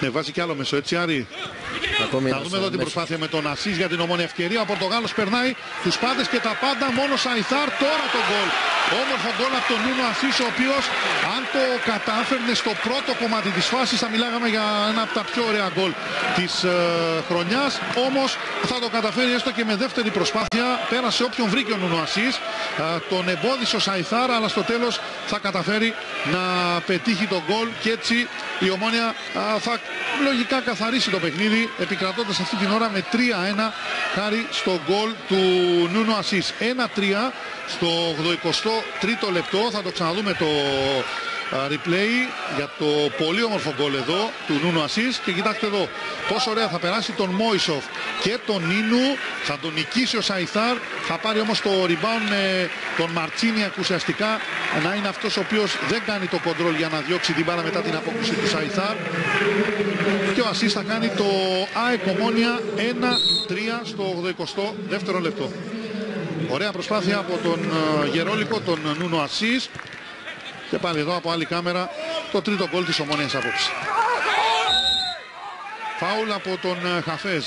Ναι, βάζει κι άλλο μέσο, έτσι Άρη; Ακόμη Θα ένας δούμε εδώ την μέσος. προσπάθεια με τον Ασίς για την ομόνια ευκαιρία. Ο Πορτογάλος περνάει τους πάντες και τα πάντα μόνο Σαϊθάρ. Τώρα το γκολ. Όμορφο γκολ από τον Νούνο Ασίς ο οποίος αν το κατάφερνε στο πρώτο κομμάτι της φάσης θα μιλάγαμε για ένα από τα πιο ωραία γκολ της ε, χρονιάς. Όμως θα το καταφέρει έστω και με δεύτερη προσπάθεια. Πέρασε όποιον βρήκε ο Νούνο Ασίς. Ε, τον εμπόδισε ο Σαϊθάρ αλλά στο τέλος θα καταφέρει να πετύχει τον γκολ και έτσι η ομόνια α, θα λογικά καθαρίσει το παιχνίδι επικρατώντας αυτή την ώρα με 3-1 χάρη στο γκολ του Νούνο Ασίς. 1-3 στο 83ο λεπτό. Θα το ξαναδούμε το α, replay για το πολύ όμορφο γκολ εδώ του Νούνο Ασίς και κοιτάξτε εδώ πόσο ωραία θα περάσει τον Μόισοφ και τον Νίνου. Θα τον νικήσει ο Σαϊθάρ. Θα πάρει όμως το rebound με τον Μαρτσίνιακ ουσιαστικά να είναι αυτός ο οποίος δεν κάνει το κοντρόλ για να διώξει την μπάλα μετά την απόκριση του Σαϊθάρ. Και ο Ασίς θα κάνει το ΑΕΚ Ομόνια 1-3 στο 82ο λεπτό. Ωραία προσπάθεια από τον ε, Γερόλικο, τον Νούνο Ασίς και πάλι εδώ από άλλη κάμερα το τρίτο γκολ της Ομόνιας απόψε. Φάουλ από τον ε, Χαφέζ.